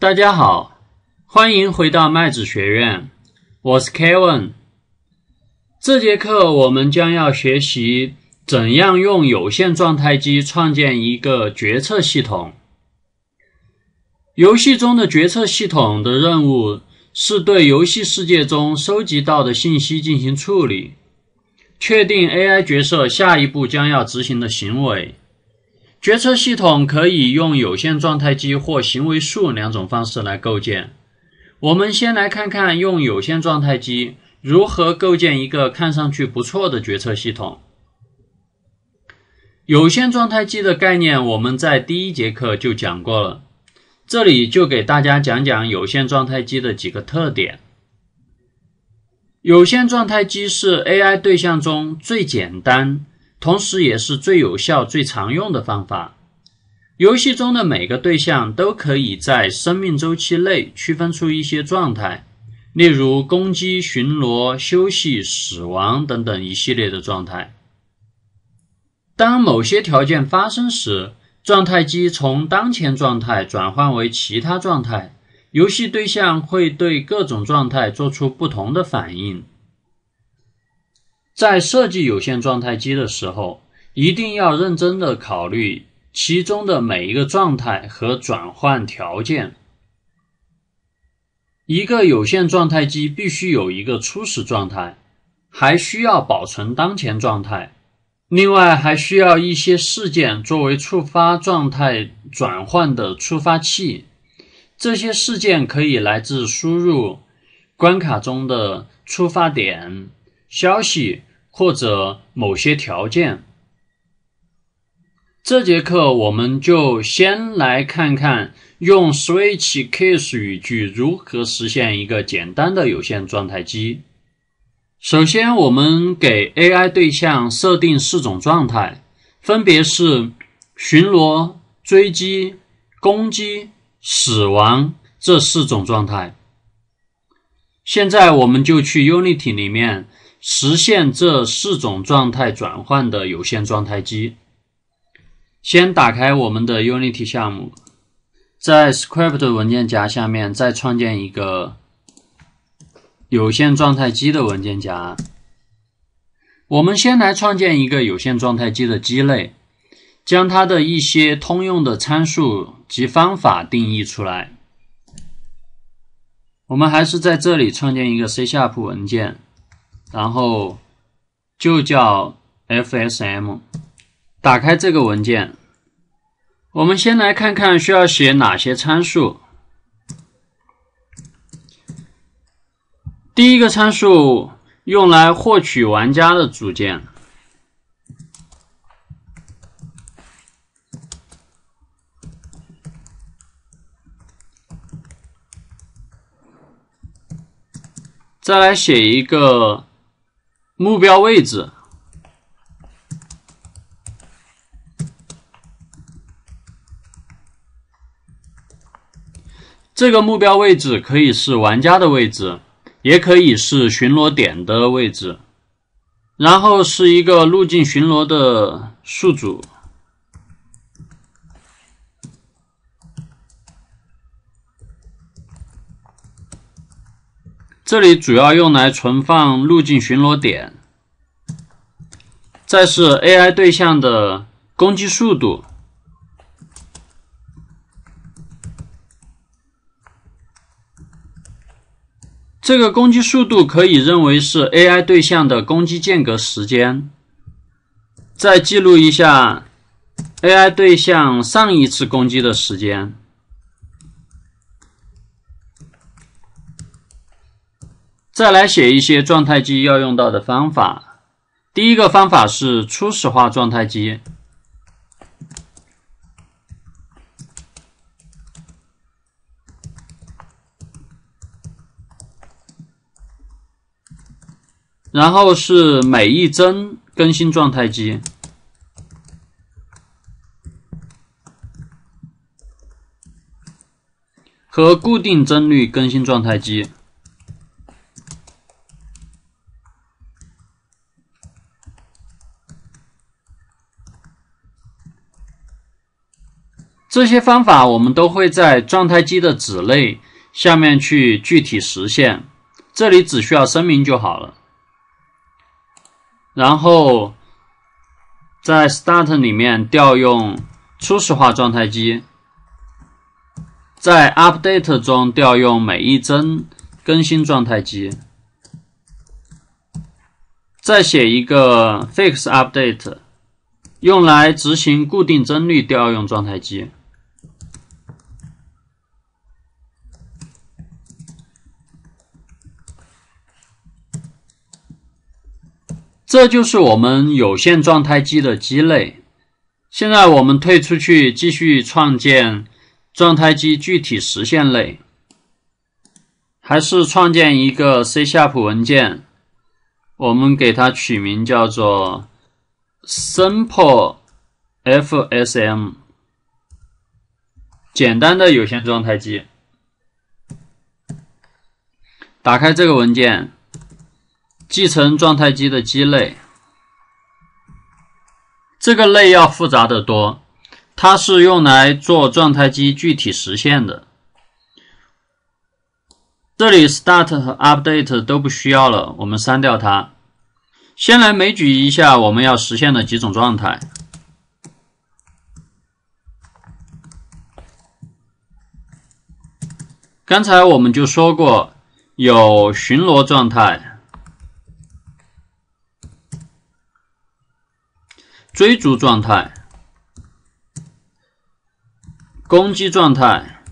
大家好，欢迎回到麦子学院，我是 Kevin。这节课我们将要学习怎样用有限状态机创建一个决策系统。游戏中的决策系统的任务是对游戏世界中收集到的信息进行处理，确定 AI 角色下一步将要执行的行为。决策系统可以用有限状态机或行为树两种方式来构建。我们先来看看用有限状态机如何构建一个看上去不错的决策系统。有限状态机的概念我们在第一节课就讲过了，这里就给大家讲讲有限状态机的几个特点。有限状态机是 AI 对象中最简单。同时，也是最有效、最常用的方法。游戏中的每个对象都可以在生命周期内区分出一些状态，例如攻击、巡逻、休息、死亡等等一系列的状态。当某些条件发生时，状态机从当前状态转换为其他状态，游戏对象会对各种状态做出不同的反应。在设计有限状态机的时候，一定要认真的考虑其中的每一个状态和转换条件。一个有限状态机必须有一个初始状态，还需要保存当前状态，另外还需要一些事件作为触发状态转换的触发器。这些事件可以来自输入关卡中的触发点、消息。或者某些条件。这节课我们就先来看看用 switch case 语句如何实现一个简单的有限状态机。首先，我们给 AI 对象设定四种状态，分别是巡逻、追击、攻击、死亡这四种状态。现在，我们就去 Unity 里面。实现这四种状态转换的有限状态机。先打开我们的 Unity 项目，在 Script 文件夹下面再创建一个有限状态机的文件夹。我们先来创建一个有限状态机的机类，将它的一些通用的参数及方法定义出来。我们还是在这里创建一个 C# 文件。然后就叫 FSM，打开这个文件，我们先来看看需要写哪些参数。第一个参数用来获取玩家的组件，再来写一个。目标位置，这个目标位置可以是玩家的位置，也可以是巡逻点的位置。然后是一个路径巡逻的数组，这里主要用来存放路径巡逻点。再是 AI 对象的攻击速度，这个攻击速度可以认为是 AI 对象的攻击间隔时间。再记录一下 AI 对象上一次攻击的时间。再来写一些状态机要用到的方法。第一个方法是初始化状态机，然后是每一帧更新状态机和固定帧率更新状态机。这些方法我们都会在状态机的子类下面去具体实现，这里只需要声明就好了。然后在 start 里面调用初始化状态机，在 update 中调用每一帧更新状态机，再写一个 fix update，用来执行固定帧率调用状态机。这就是我们有限状态机的机类。现在我们退出去，继续创建状态机具体实现类，还是创建一个 C# 文件，我们给它取名叫做 Simple FSM，简单的有限状态机。打开这个文件。继承状态机的机类，这个类要复杂的多，它是用来做状态机具体实现的。这里 start 和 update 都不需要了，我们删掉它。先来枚举一下我们要实现的几种状态。刚才我们就说过，有巡逻状态。追逐状态、攻击状态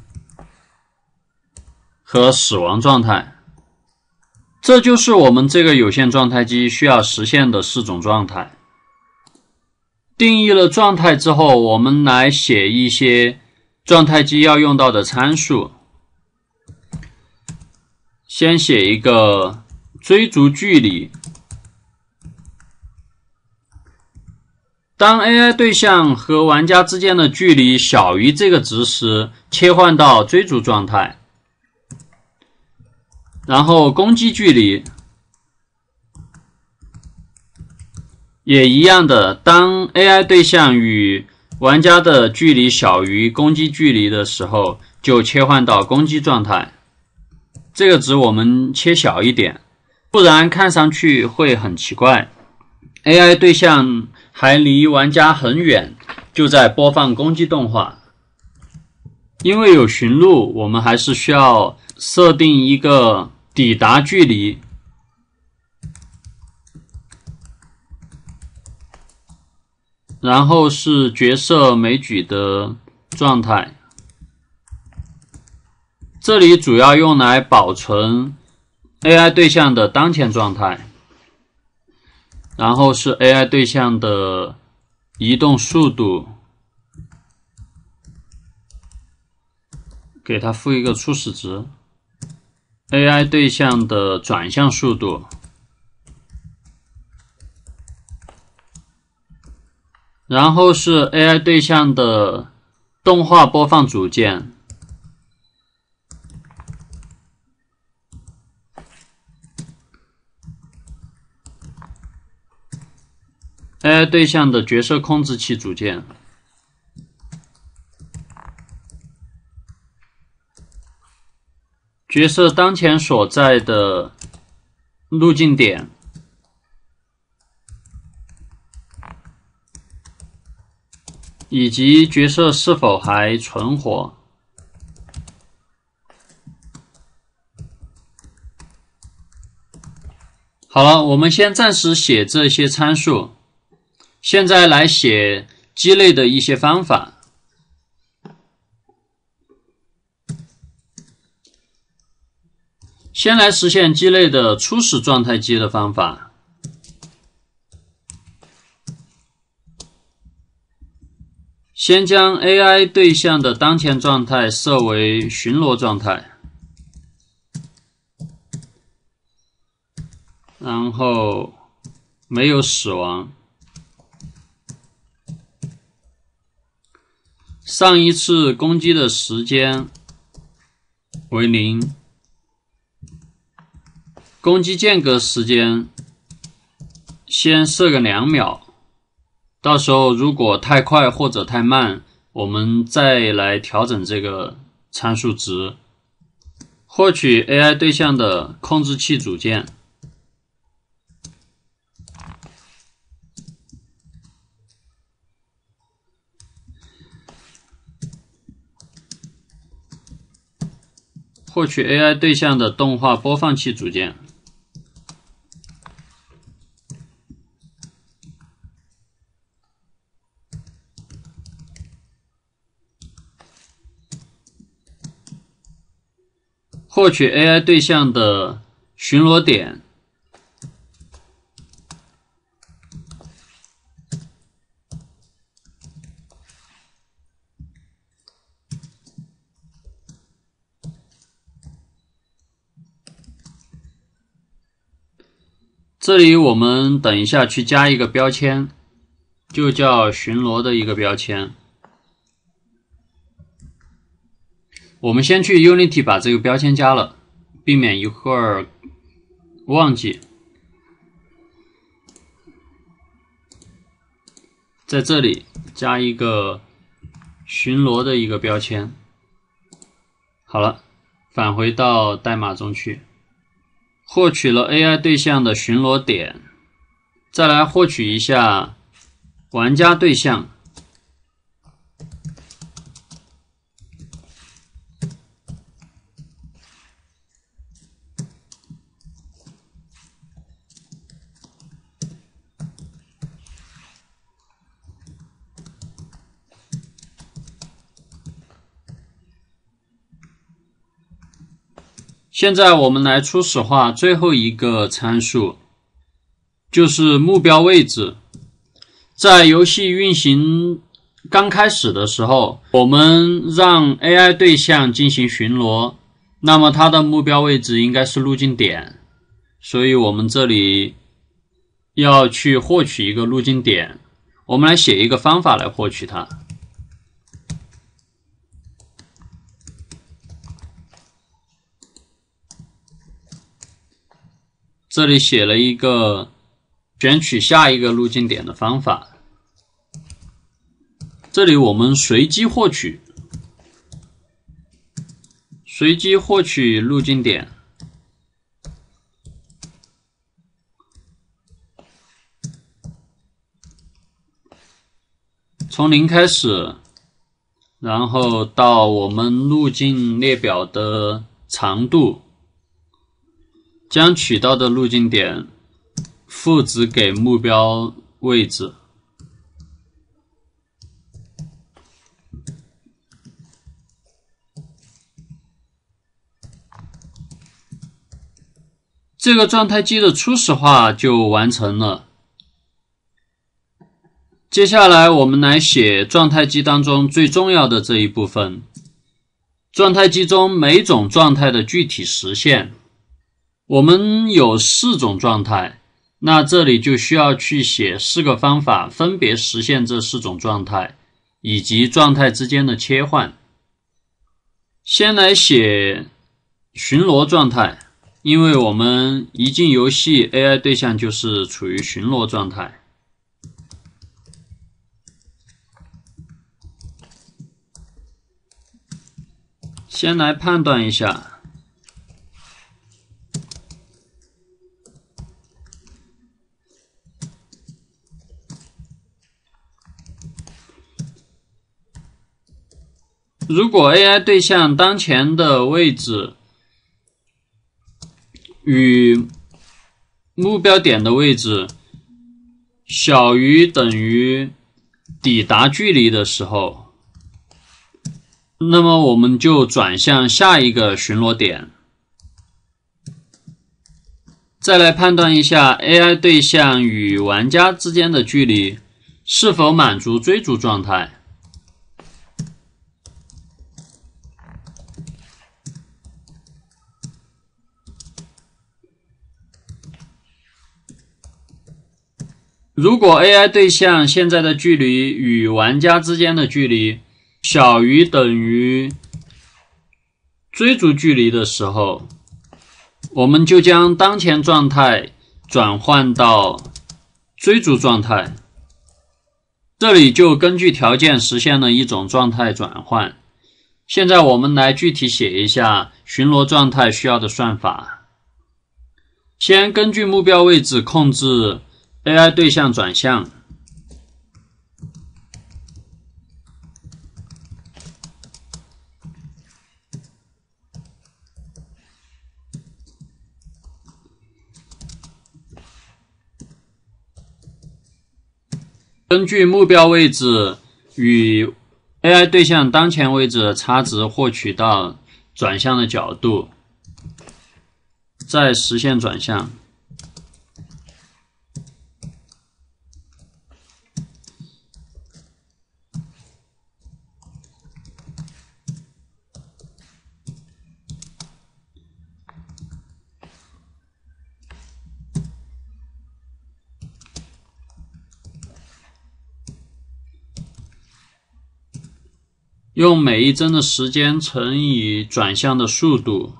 和死亡状态，这就是我们这个有限状态机需要实现的四种状态。定义了状态之后，我们来写一些状态机要用到的参数。先写一个追逐距离。当 AI 对象和玩家之间的距离小于这个值时，切换到追逐状态。然后攻击距离也一样的，当 AI 对象与玩家的距离小于攻击距离的时候，就切换到攻击状态。这个值我们切小一点，不然看上去会很奇怪。AI 对象。还离玩家很远，就在播放攻击动画。因为有寻路，我们还是需要设定一个抵达距离，然后是角色枚举的状态。这里主要用来保存 AI 对象的当前状态。然后是 AI 对象的移动速度，给它赋一个初始值。AI 对象的转向速度，然后是 AI 对象的动画播放组件。AI 对象的角色控制器组件，角色当前所在的路径点，以及角色是否还存活。好了，我们先暂时写这些参数。现在来写鸡类的一些方法。先来实现鸡类的初始状态机的方法。先将 AI 对象的当前状态设为巡逻状态，然后没有死亡。上一次攻击的时间为零，攻击间隔时间先设个两秒，到时候如果太快或者太慢，我们再来调整这个参数值，获取 AI 对象的控制器组件。获取 AI 对象的动画播放器组件，获取 AI 对象的巡逻点。这里我们等一下去加一个标签，就叫巡逻的一个标签。我们先去 Unity 把这个标签加了，避免一会儿忘记。在这里加一个巡逻的一个标签。好了，返回到代码中去。获取了 AI 对象的巡逻点，再来获取一下玩家对象。现在我们来初始化最后一个参数，就是目标位置。在游戏运行刚开始的时候，我们让 AI 对象进行巡逻，那么它的目标位置应该是路径点，所以我们这里要去获取一个路径点。我们来写一个方法来获取它。这里写了一个选取下一个路径点的方法。这里我们随机获取，随机获取路径点，从零开始，然后到我们路径列表的长度。将取到的路径点赋值给目标位置。这个状态机的初始化就完成了。接下来，我们来写状态机当中最重要的这一部分：状态机中每种状态的具体实现。我们有四种状态，那这里就需要去写四个方法，分别实现这四种状态以及状态之间的切换。先来写巡逻状态，因为我们一进游戏，AI 对象就是处于巡逻状态。先来判断一下。如果 AI 对象当前的位置与目标点的位置小于等于抵达距离的时候，那么我们就转向下一个巡逻点。再来判断一下 AI 对象与玩家之间的距离是否满足追逐状态。如果 AI 对象现在的距离与玩家之间的距离小于等于追逐距离的时候，我们就将当前状态转换到追逐状态。这里就根据条件实现了一种状态转换。现在我们来具体写一下巡逻状态需要的算法。先根据目标位置控制 AI 对象转向。根据目标位置与 AI 对象当前位置的差值获取到转向的角度，再实现转向。用每一帧的时间乘以转向的速度，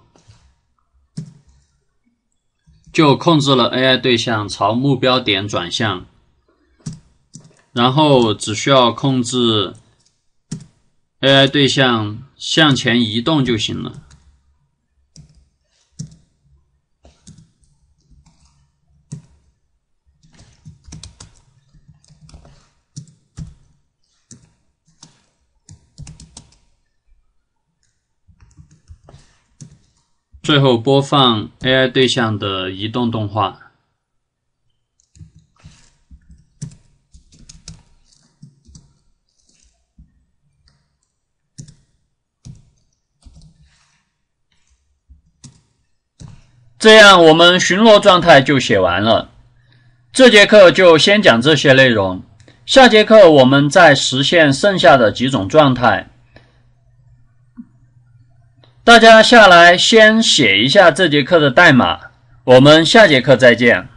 就控制了 AI 对象朝目标点转向。然后只需要控制 AI 对象向前移动就行了。最后播放 AI 对象的移动动画。这样，我们巡逻状态就写完了。这节课就先讲这些内容，下节课我们再实现剩下的几种状态。大家下来先写一下这节课的代码，我们下节课再见。